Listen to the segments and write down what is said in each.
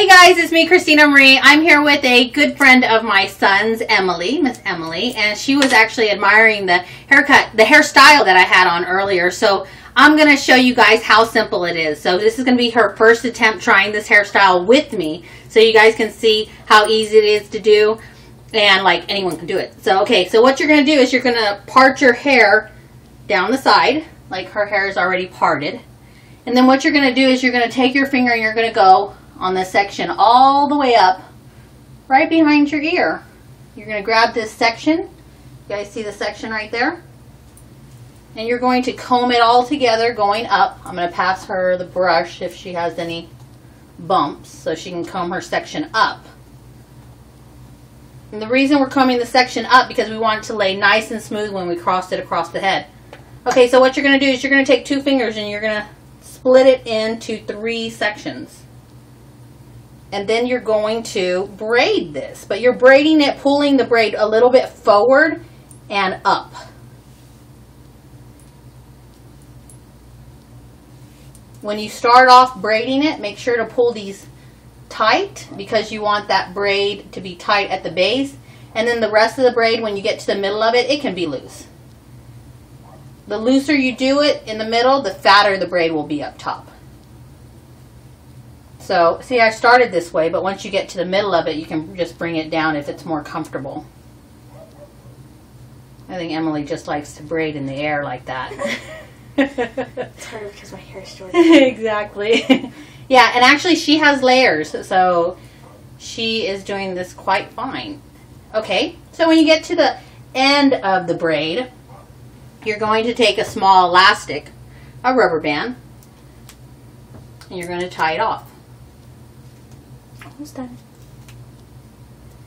Hey guys, it's me, Christina Marie. I'm here with a good friend of my son's, Emily, Miss Emily, and she was actually admiring the haircut, the hairstyle that I had on earlier. So I'm going to show you guys how simple it is. So this is going to be her first attempt trying this hairstyle with me, so you guys can see how easy it is to do, and like anyone can do it. So okay, so what you're going to do is you're going to part your hair down the side, like her hair is already parted. And then what you're going to do is you're going to take your finger and you're going to go on this section all the way up right behind your ear. You're going to grab this section. You guys see the section right there? And you're going to comb it all together going up. I'm going to pass her the brush if she has any bumps so she can comb her section up. And the reason we're combing the section up because we want it to lay nice and smooth when we cross it across the head. Okay, so what you're going to do is you're going to take two fingers and you're going to split it into three sections and then you're going to braid this. But you're braiding it pulling the braid a little bit forward and up. When you start off braiding it make sure to pull these tight because you want that braid to be tight at the base. And then the rest of the braid when you get to the middle of it it can be loose. The looser you do it in the middle the fatter the braid will be up top so, see, I started this way, but once you get to the middle of it, you can just bring it down if it's more comfortable. I think Emily just likes to braid in the air like that. it's harder because my hair is short. exactly. yeah, and actually she has layers, so she is doing this quite fine. Okay, so when you get to the end of the braid, you're going to take a small elastic, a rubber band, and you're going to tie it off. Almost done.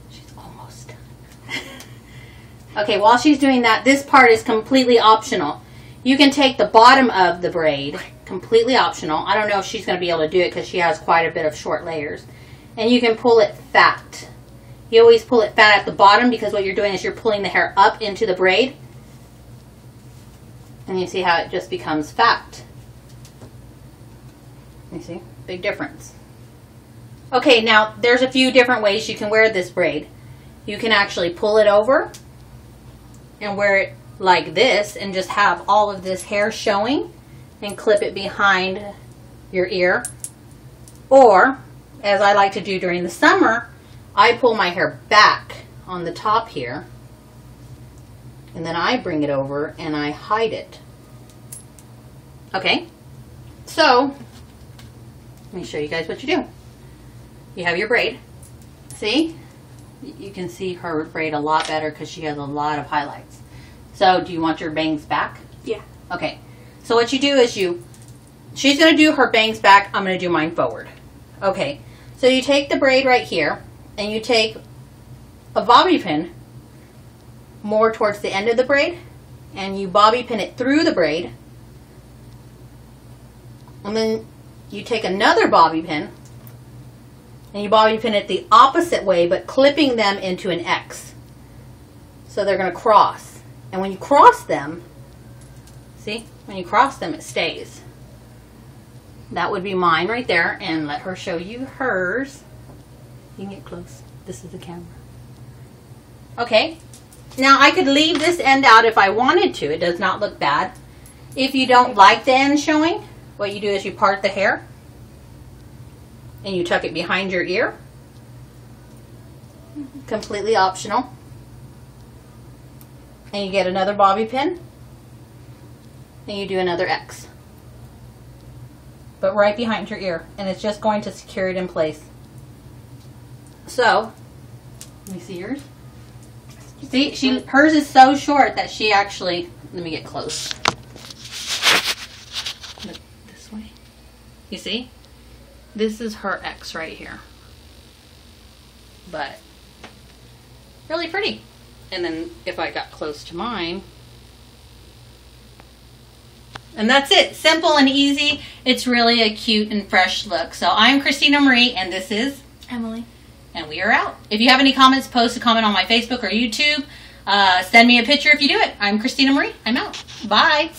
She's almost done. okay, while she's doing that, this part is completely optional. You can take the bottom of the braid, completely optional. I don't know if she's going to be able to do it because she has quite a bit of short layers. And you can pull it fat. You always pull it fat at the bottom because what you're doing is you're pulling the hair up into the braid. And you see how it just becomes fat. You see? Big difference. Okay, now there's a few different ways you can wear this braid. You can actually pull it over and wear it like this and just have all of this hair showing and clip it behind your ear. Or, as I like to do during the summer, I pull my hair back on the top here and then I bring it over and I hide it. Okay, so let me show you guys what you do you have your braid. See? You can see her braid a lot better because she has a lot of highlights. So do you want your bangs back? Yeah. Okay. So what you do is you, she's going to do her bangs back. I'm going to do mine forward. Okay. So you take the braid right here and you take a bobby pin more towards the end of the braid and you bobby pin it through the braid. And then you take another bobby pin and you bobby pin it the opposite way, but clipping them into an X. So they're going to cross. And when you cross them, see, when you cross them, it stays. That would be mine right there, and let her show you hers. You can get close. This is the camera. Okay. Now, I could leave this end out if I wanted to. It does not look bad. If you don't like the end showing, what you do is you part the hair and you tuck it behind your ear. Completely optional. And you get another bobby pin and you do another X. But right behind your ear and it's just going to secure it in place. So, let me see yours. See, she hers is so short that she actually, let me get close. Look this way. You see? This is her X right here. But really pretty. And then if I got close to mine, and that's it. Simple and easy. It's really a cute and fresh look. So I'm Christina Marie, and this is Emily. And we are out. If you have any comments, post a comment on my Facebook or YouTube. Uh, send me a picture if you do it. I'm Christina Marie. I'm out. Bye.